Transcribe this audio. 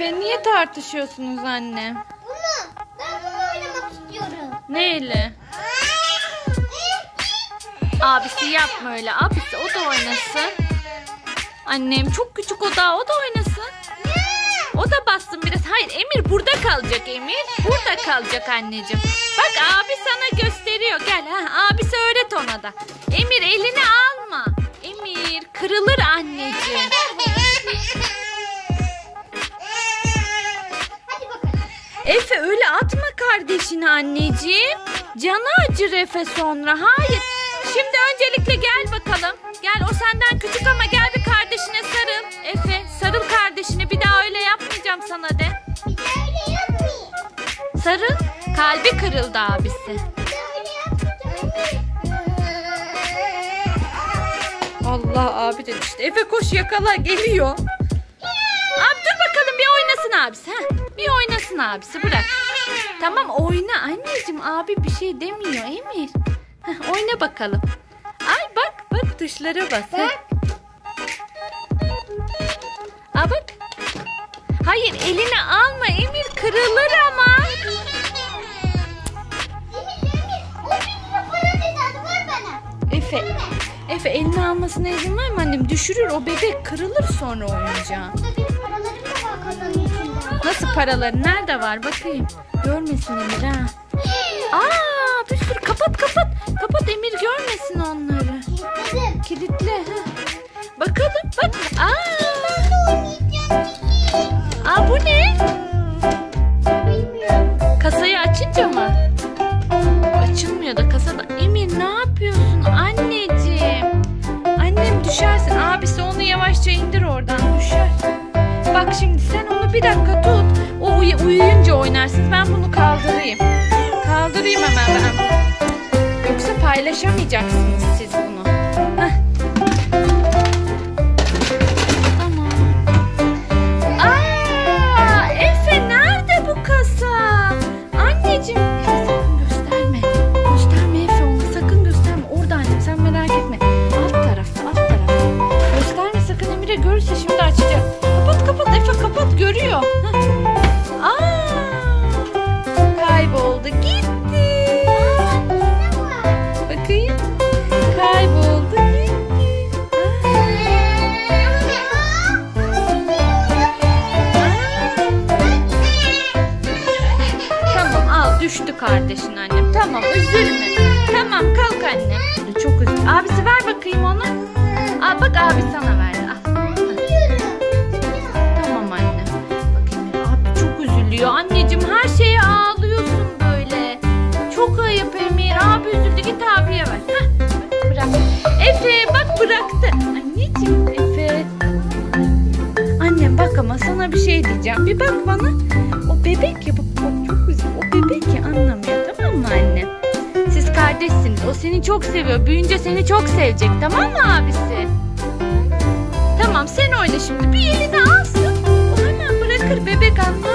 Ve niye tartışıyorsunuz anne? Bunu. Ben bunu oynamak istiyorum. Neyle? Abisi yapma öyle. Abisi o da oynasın. Annem çok küçük o da o da oynasın. O da bassın biraz. Hayır Emir burada kalacak Emir. Burada kalacak anneciğim. Bak abi sana gösteriyor. Gel ha abisi öğret ona da. Emir elini alma. Emir kırılır anneciğim. Efe öyle atma kardeşini anneciğim. Canı acır Efe sonra. Hayır. Şimdi öncelikle gel bakalım. Gel o senden küçük ama gel bir kardeşine sarıl. Efe sarıl kardeşine bir daha öyle yapmayacağım sana de. Bir de öyle yapmayayım. Sarıl. Kalbi kırıldı abisi. De. Allah abi işte. Efe koş yakala geliyor. Abi dur bakalım bir oynasın abisi. Ha? Oynasın abisi bırak. Tamam oyna anneciğim abi bir şey demiyor Emir. Heh, oyna bakalım. Ay bak bak tuşlara bas. ha. Aa bak. Hayır eline alma Emir kırılır ama. Efe. Efe elini almasına izin verme annem. Düşürür o bebek kırılır sonra oyuncağı. Burada benim paralarım da var içinde. Nasıl paraları nerede var bakayım. Görmesin Emir ha. Aa bir sürü kapat kapat. Kapat Emir görmesin onları. Kilitledim. Kilitle. ha. Bakalım bak. Aa, aa bu ne? Kasayı açınca mı? Açılmıyor da kasada. Emir ne yapıyorsun anneciğim? Annem düşersin. Abisi onu yavaşça indir oradan düşer. Bak şimdi sen bir dakika tut. O uyu- uyuyunca oynarsınız. Ben bunu kaldırayım. Kaldırayım hemen ben. Yoksa paylaşamayacaksınız düştü kardeşin annem. Tamam üzülme. Tamam kalk anne. Çok üzül. Abisi ver bakayım onu. Al bak abi sana verdi. Al. Tamam anne. Bakayım abi çok üzülüyor. Anneciğim her şeye ağlıyorsun böyle. Çok ayıp Emir. Abi üzüldü git abiye ver. Heh, bırak. Efe bak bıraktı. Anneciğim Efe. Annem bak ama sana bir şey diyeceğim. Bir bak bana. O bebek ya seni çok seviyor. Büyünce seni çok sevecek tamam mı abisi? Tamam sen oyna şimdi. Bir elini alsın. O hemen bırakır. Bebek mı